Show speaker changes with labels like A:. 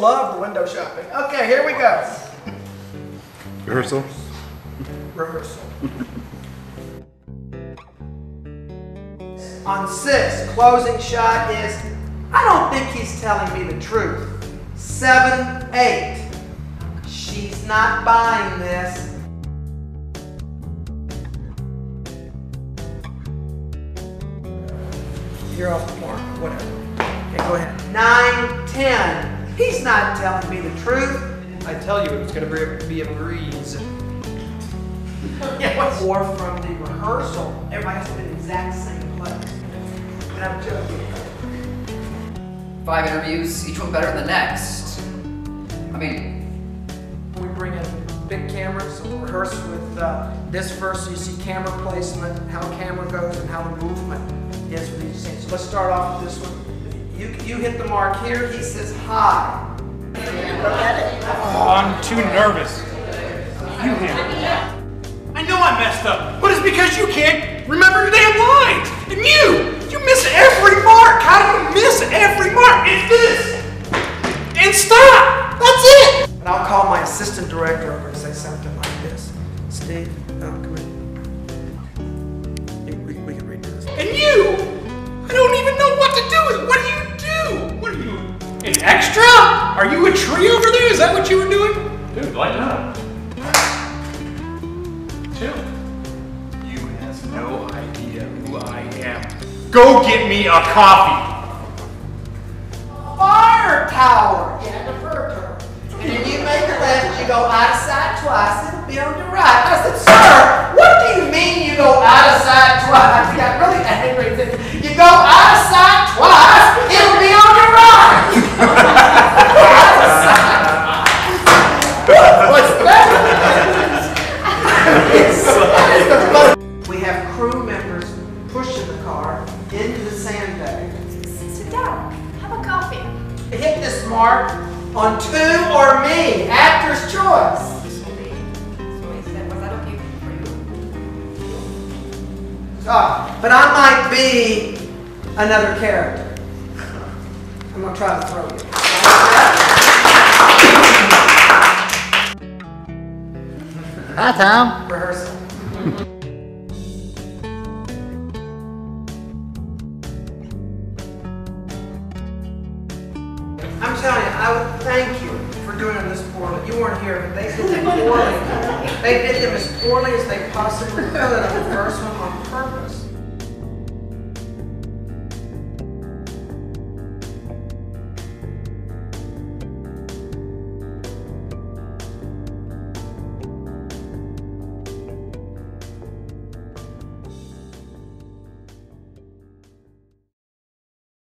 A: love window shopping. Okay, here we go.
B: Rehearsal.
A: Rehearsal. On six, closing shot is, I don't think he's telling me the truth. Seven, eight. She's not buying this. You're off the mark, whatever. Okay, go ahead. Nine, ten. He's not telling me the truth.
C: I tell you, it was gonna be, be a breeze.
A: Yeah, what's Or from the rehearsal, everybody has to be in the exact same place. And I'm joking.
D: Five interviews, each one better than the next. I mean,
A: We bring in big cameras, and we'll rehearse with uh, this first, so you see camera placement, how camera goes, and how the movement is for each scene. So let's start off with this one. You, you hit the mark here, he says hi.
E: Oh, I'm too nervous. You handle it. I know I messed up, but it's because you can't remember your damn lines. And you, you miss every mark. How do you miss every mark? It's this. And stop. That's it.
A: And I'll call my assistant director over and say something like this. Steve, oh, come in.
E: Are you a tree over there? Is that what you were doing?
F: Dude, lighten up. Chill.
E: You has no idea who I am. Go get me a coffee.
A: Fire tower in the And then you make a left, you go out of sight twice, it'll be on the right. I said, car into the sandbag.
G: Sit down. Have a coffee.
A: hit this mark on two or me, actor's choice.
G: So he said, was that okay for you?
A: Ah, but I might be another character. I'm gonna try to throw you.
H: Hi, Tom.
A: Rehearsal. I'm telling you, I would thank you for doing them this poorly. You weren't here, but they did them poorly. They did them as poorly as they possibly could on the first one on purpose.